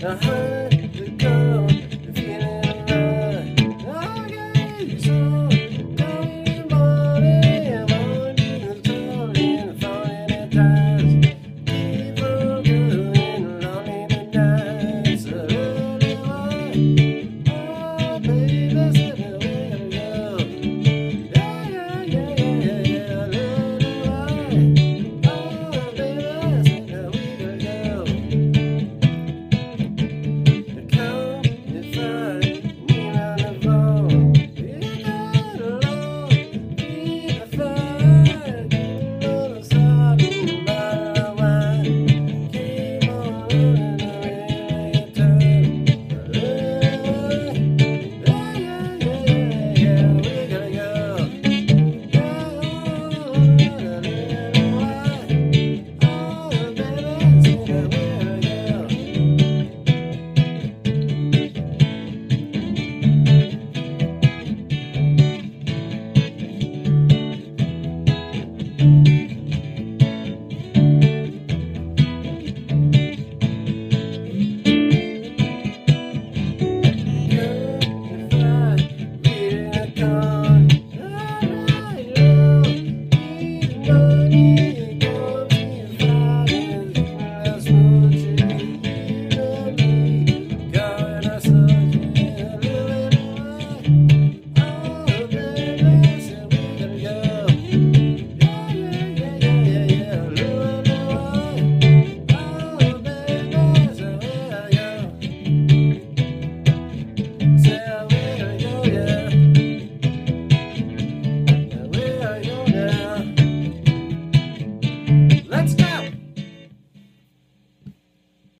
然后